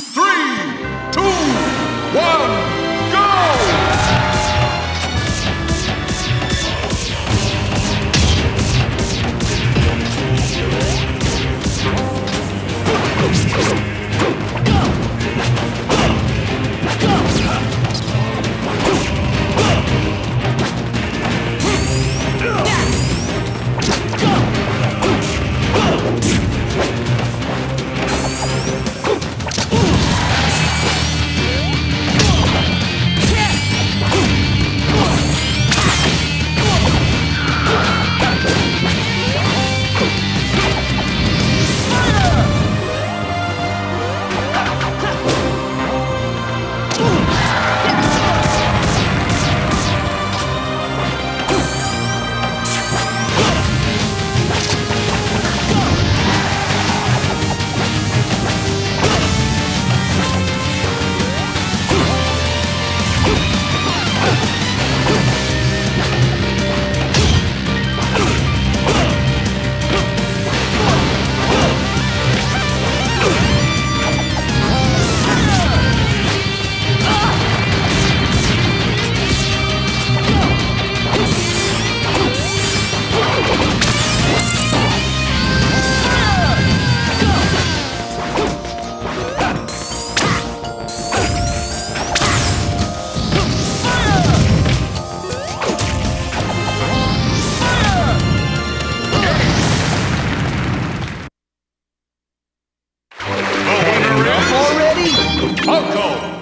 Three. Falco!